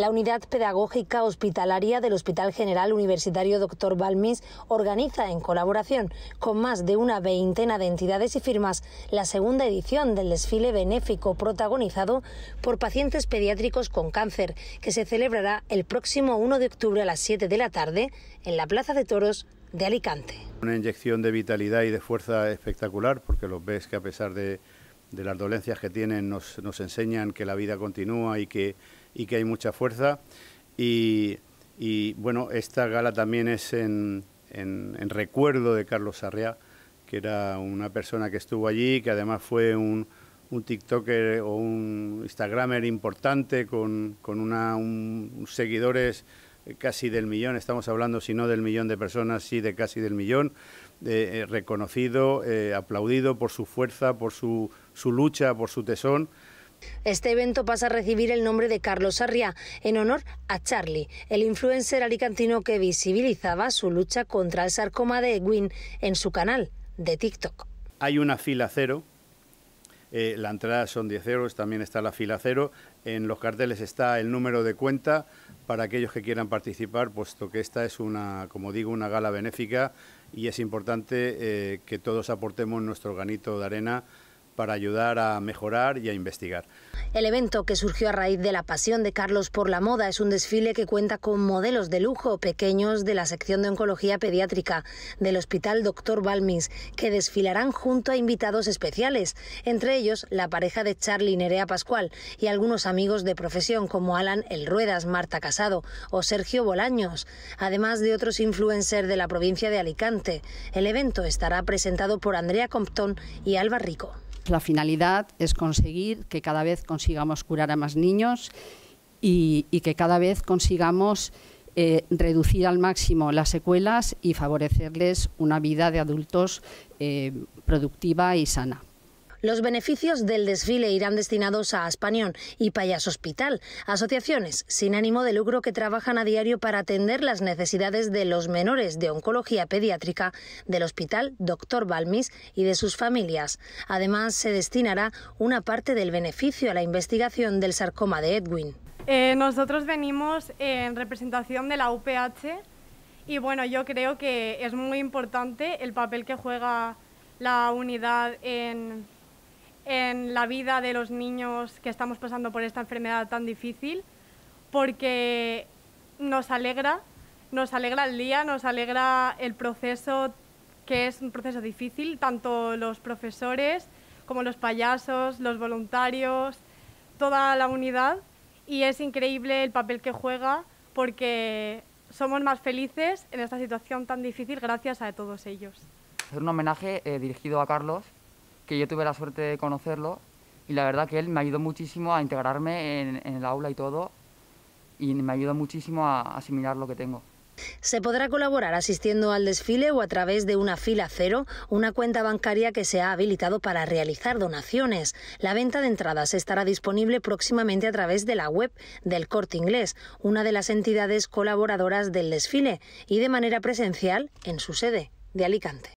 La unidad pedagógica hospitalaria del Hospital General Universitario Dr. Balmis organiza en colaboración con más de una veintena de entidades y firmas la segunda edición del desfile benéfico protagonizado por pacientes pediátricos con cáncer, que se celebrará el próximo 1 de octubre a las 7 de la tarde en la Plaza de Toros de Alicante. Una inyección de vitalidad y de fuerza espectacular, porque los ves que a pesar de, las dolencias que tienen nos, nos enseñan que la vida continúa y que y que hay mucha fuerza. Y, bueno, esta gala también es en, recuerdo de Carlos Sarriá, que era una persona que estuvo allí, que además fue un, un TikToker o un Instagramer importante con, con una, un, seguidores casi del millón, estamos hablando si no del millón de personas, sí de casi del millón, eh, reconocido, eh, aplaudido por su fuerza, por su, su lucha, por su tesón. Este evento pasa a recibir el nombre de Carlos Sarriá en honor a Charlie, el influencer alicantino que visibilizaba su lucha contra el sarcoma de Edwin en su canal de TikTok. Hay una fila cero, eh, la entrada son 10 euros, también está la fila cero. En los carteles está el número de cuenta para aquellos que quieran participar, puesto que esta es una, como digo, una gala benéfica y es importante eh, que todos aportemos nuestro granito de arena para ayudar a mejorar y a investigar. El evento, que surgió a raíz de la pasión de Carlos por la moda, es un desfile que cuenta con modelos de lujo pequeños de la sección de oncología pediátrica del Hospital Dr. Balmis, que desfilarán junto a invitados especiales, entre ellos la pareja de Charlie Nerea Pascual y algunos amigos de profesión como Alan El Ruedas, Marta Casado o Sergio Bolaños, además de otros influencers de la provincia de Alicante. El evento estará presentado por Andrea Compton y Alba Rico. La finalidad es conseguir que cada vez consigamos curar a más niños y, que cada vez consigamos eh, reducir al máximo las secuelas y favorecerles una vida de adultos eh, productiva y sana. Los beneficios del desfile irán destinados a Aspanión y Payas Hospital, asociaciones sin ánimo de lucro que trabajan a diario para atender las necesidades de los menores de oncología pediátrica del Hospital Dr. Balmis y de sus familias. Además, se destinará una parte del beneficio a la investigación del sarcoma de Edwin. Eh, nosotros venimos en representación de la UPH y bueno, yo creo que es muy importante el papel que juega la unidad en en la vida de los niños que estamos pasando por esta enfermedad tan difícil, porque nos alegra, nos alegra el día, nos alegra el proceso, que es un proceso difícil, tanto los profesores como los payasos, los voluntarios, toda la unidad, y es increíble el papel que juega porque somos más felices en esta situación tan difícil gracias a todos ellos. Es un homenaje eh, dirigido a Carlos, que yo tuve la suerte de conocerlo y la verdad que él me ayudó muchísimo a integrarme en, el aula y todo y me ayudó muchísimo a asimilar lo que tengo. Se podrá colaborar asistiendo al desfile o a través de una fila cero, una cuenta bancaria que se ha habilitado para realizar donaciones. La venta de entradas estará disponible próximamente a través de la web del Corte Inglés, una de las entidades colaboradoras del desfile, y de manera presencial en su sede de Alicante.